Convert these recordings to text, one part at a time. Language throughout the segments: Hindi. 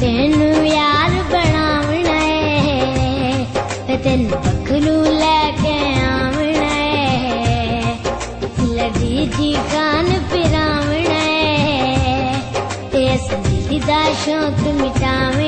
तेन यार है तेन पखलू लेके है लड़ी जी गान पिरावना। है ते संजीदा शौक मिटावना।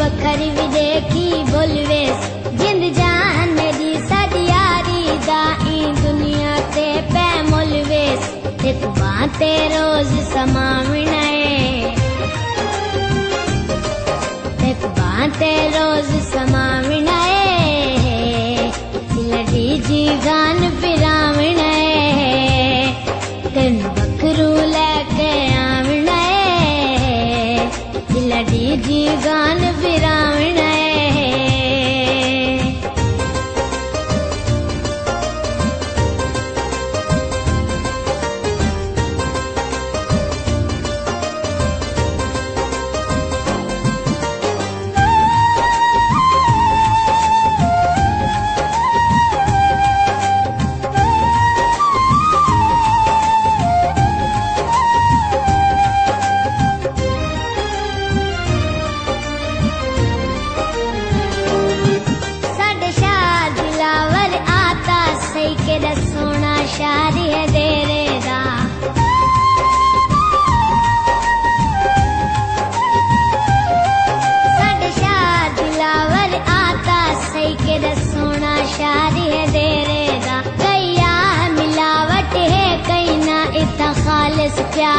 बखरी भी देखी बोलवेस जिंद जान दी सदियारी दाई दुनिया ते पे मोलवेस ते बाते रोज समावणे ते बाते रोज समावणे लड़ी जी गान पिरावणे तेन बकरू लेके आवणे लड़ी जी गान